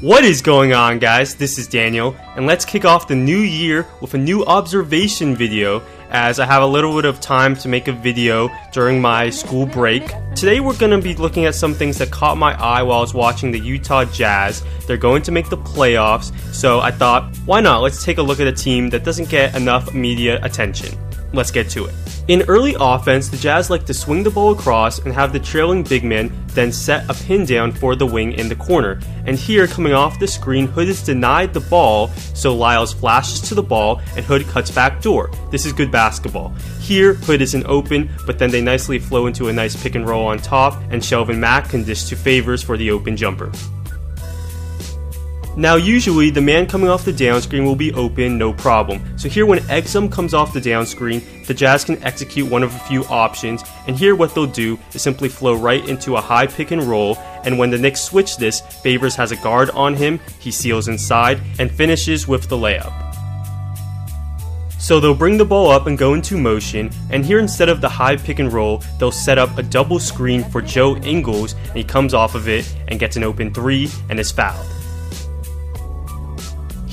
What is going on, guys? This is Daniel, and let's kick off the new year with a new observation video as I have a little bit of time to make a video during my school break. Today, we're going to be looking at some things that caught my eye while I was watching the Utah Jazz. They're going to make the playoffs, so I thought, why not? Let's take a look at a team that doesn't get enough media attention. Let's get to it. In early offense, the Jazz like to swing the ball across and have the trailing big man then set a pin down for the wing in the corner. And here, coming off the screen, Hood is denied the ball, so Lyles flashes to the ball and Hood cuts back door. This is good basketball. Here, Hood isn't open, but then they nicely flow into a nice pick and roll on top, and Shelvin Mack can dish to Favors for the open jumper. Now usually the man coming off the down screen will be open, no problem. So here when Exum comes off the down screen, the Jazz can execute one of a few options, and here what they'll do is simply flow right into a high pick and roll, and when the Knicks switch this, Favors has a guard on him, he seals inside, and finishes with the layup. So they'll bring the ball up and go into motion, and here instead of the high pick and roll, they'll set up a double screen for Joe Ingles, and he comes off of it and gets an open three and is fouled.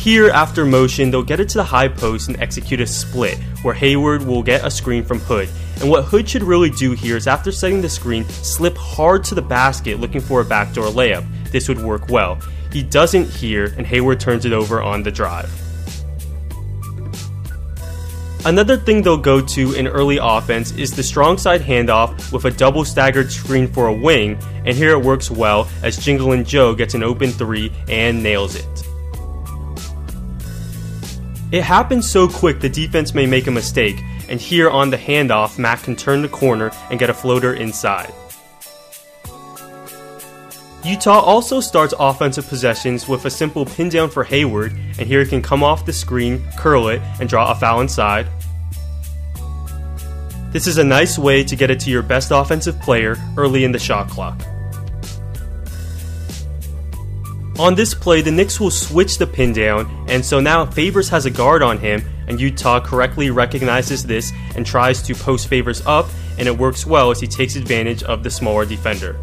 Here, after motion, they'll get it to the high post and execute a split, where Hayward will get a screen from Hood. And what Hood should really do here is after setting the screen, slip hard to the basket looking for a backdoor layup. This would work well. He doesn't here, and Hayward turns it over on the drive. Another thing they'll go to in early offense is the strong side handoff with a double staggered screen for a wing, and here it works well as Jingle and Joe gets an open three and nails it. It happens so quick the defense may make a mistake, and here on the handoff, Mack can turn the corner and get a floater inside. Utah also starts offensive possessions with a simple pin down for Hayward, and here he can come off the screen, curl it, and draw a foul inside. This is a nice way to get it to your best offensive player early in the shot clock. On this play, the Knicks will switch the pin down, and so now Favors has a guard on him, and Utah correctly recognizes this and tries to post Favors up, and it works well as he takes advantage of the smaller defender.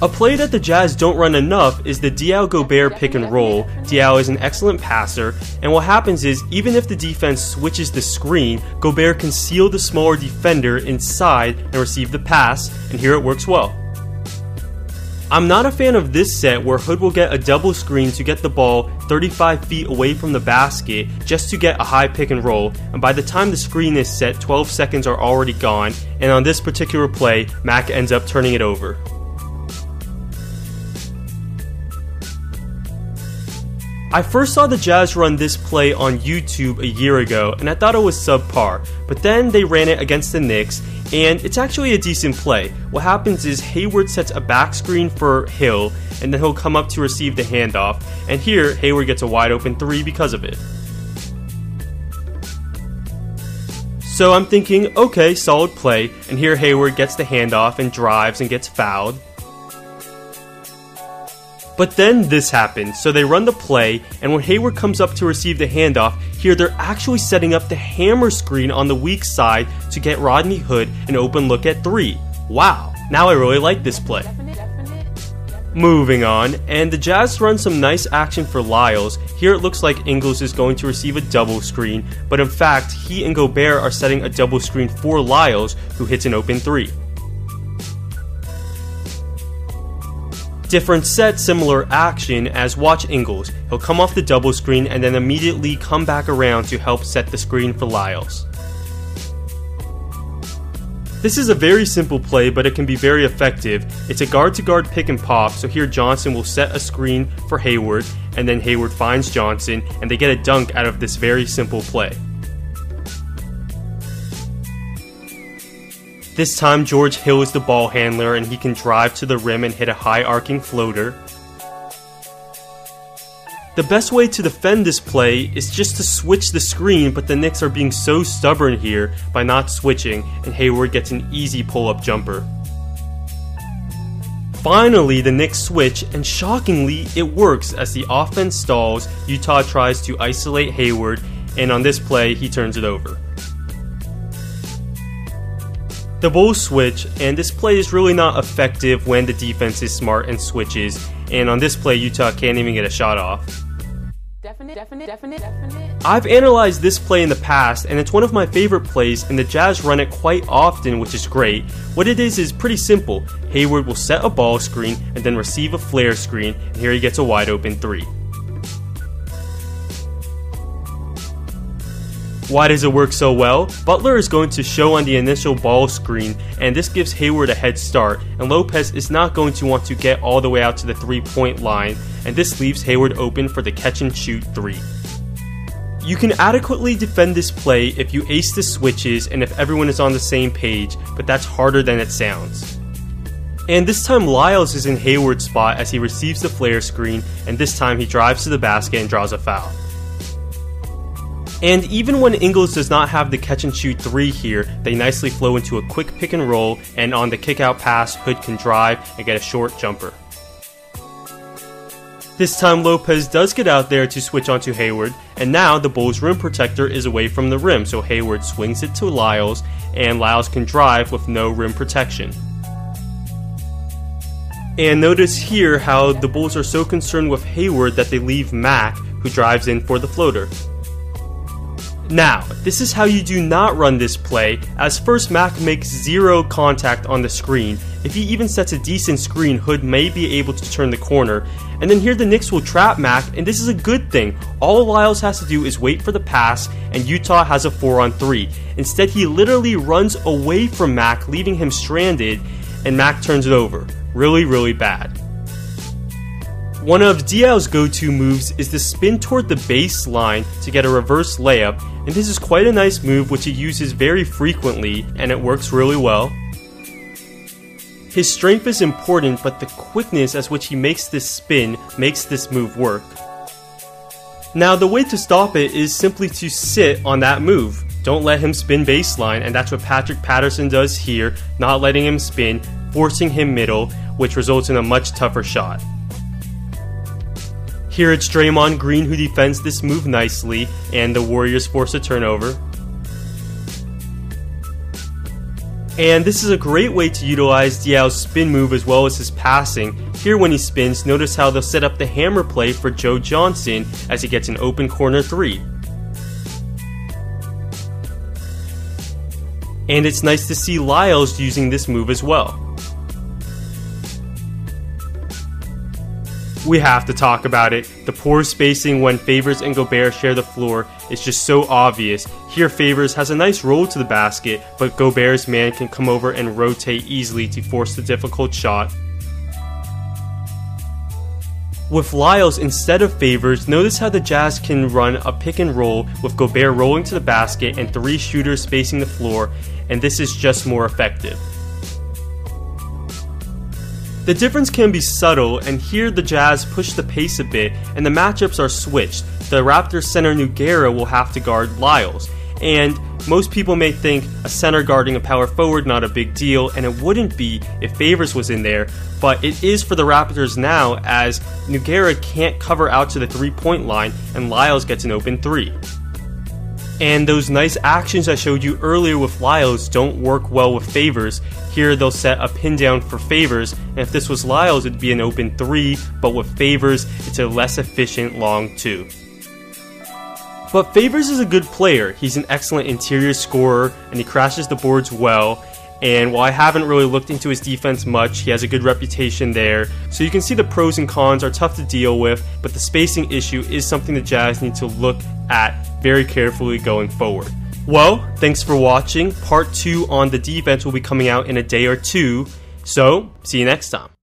A play that the Jazz don't run enough is the Diaw Gobert pick and roll. Diaw is an excellent passer, and what happens is even if the defense switches the screen, Gobert can seal the smaller defender inside and receive the pass, and here it works well. I'm not a fan of this set where Hood will get a double screen to get the ball 35 feet away from the basket just to get a high pick and roll, and by the time the screen is set, 12 seconds are already gone, and on this particular play, Mack ends up turning it over. I first saw the Jazz run this play on YouTube a year ago, and I thought it was subpar, but then they ran it against the Knicks, and it's actually a decent play. What happens is Hayward sets a back screen for Hill, and then he'll come up to receive the handoff, and here Hayward gets a wide open three because of it. So I'm thinking, okay, solid play, and here Hayward gets the handoff and drives and gets fouled. But then this happens, so they run the play, and when Hayward comes up to receive the handoff, here they're actually setting up the hammer screen on the weak side to get Rodney Hood an open look at three. Wow, now I really like this play. Moving on, and the Jazz run some nice action for Lyles. Here it looks like Ingles is going to receive a double screen, but in fact, he and Gobert are setting a double screen for Lyles, who hits an open three. Different set, similar action as watch Ingles. He'll come off the double screen and then immediately come back around to help set the screen for Lyles. This is a very simple play, but it can be very effective. It's a guard to guard pick and pop, so here Johnson will set a screen for Hayward, and then Hayward finds Johnson, and they get a dunk out of this very simple play. This time, George Hill is the ball handler and he can drive to the rim and hit a high arcing floater. The best way to defend this play is just to switch the screen, but the Knicks are being so stubborn here by not switching, and Hayward gets an easy pull up jumper. Finally, the Knicks switch, and shockingly, it works as the offense stalls. Utah tries to isolate Hayward, and on this play, he turns it over. The Bulls switch, and this play is really not effective when the defense is smart and switches. and on this play, Utah can't even get a shot off. Definite, definite, definite, definite. I've analyzed this play in the past, and it's one of my favorite plays, and the Jazz run it quite often, which is great. What it is is pretty simple. Hayward will set a ball screen and then receive a flare screen, and here he gets a wide open three. Why does it work so well? Butler is going to show on the initial ball screen, and this gives Hayward a head start, and Lopez is not going to want to get all the way out to the three point line, and this leaves Hayward open for the catch and shoot three. You can adequately defend this play if you ace the switches and if everyone is on the same page, but that's harder than it sounds. And this time Lyles is in Hayward's spot as he receives the flare screen, and this time he drives to the basket and draws a foul. And even when Ingles does not have the catch and shoot three here, they nicely flow into a quick pick and roll, and on the kick out pass, Hood can drive and get a short jumper. This time Lopez does get out there to switch onto Hayward, and now the Bulls rim protector is away from the rim, so Hayward swings it to Lyles, and Lyles can drive with no rim protection. And notice here how the Bulls are so concerned with Hayward that they leave Mack, who drives in for the floater. Now, this is how you do not run this play, as first Mack makes zero contact on the screen. If he even sets a decent screen, Hood may be able to turn the corner. And then here the Knicks will trap Mack, and this is a good thing. All Lyles has to do is wait for the pass, and Utah has a 4 on 3. Instead, he literally runs away from Mack, leaving him stranded, and Mack turns it over. Really, really bad. One of Diaw's go-to moves is to spin toward the baseline to get a reverse layup, and this is quite a nice move which he uses very frequently, and it works really well. His strength is important, but the quickness as which he makes this spin makes this move work. Now the way to stop it is simply to sit on that move. Don't let him spin baseline, and that's what Patrick Patterson does here, not letting him spin, forcing him middle, which results in a much tougher shot. Here it's Draymond Green who defends this move nicely, and the Warriors force a turnover. And this is a great way to utilize Diaw's spin move as well as his passing. Here when he spins, notice how they'll set up the hammer play for Joe Johnson as he gets an open corner 3. And it's nice to see Lyles using this move as well. We have to talk about it. The poor spacing when Favors and Gobert share the floor is just so obvious. Here, Favors has a nice roll to the basket, but Gobert's man can come over and rotate easily to force the difficult shot. With Lyles instead of Favors, notice how the Jazz can run a pick and roll with Gobert rolling to the basket and three shooters spacing the floor, and this is just more effective. The difference can be subtle, and here the Jazz push the pace a bit, and the matchups are switched. The Raptors center Nogueira will have to guard Lyles, and most people may think a center guarding a power forward not a big deal, and it wouldn't be if Favors was in there, but it is for the Raptors now as Nogueira can't cover out to the three point line, and Lyles gets an open three. And those nice actions I showed you earlier with Lyles don't work well with Favors. Here they'll set a pin down for Favors, and if this was Lyles, it'd be an open 3, but with Favors, it's a less efficient long 2. But Favors is a good player. He's an excellent interior scorer, and he crashes the boards well. And while I haven't really looked into his defense much, he has a good reputation there. So you can see the pros and cons are tough to deal with, but the spacing issue is something the Jazz need to look at very carefully going forward. Well, thanks for watching. Part 2 on the defense will be coming out in a day or two. So, see you next time.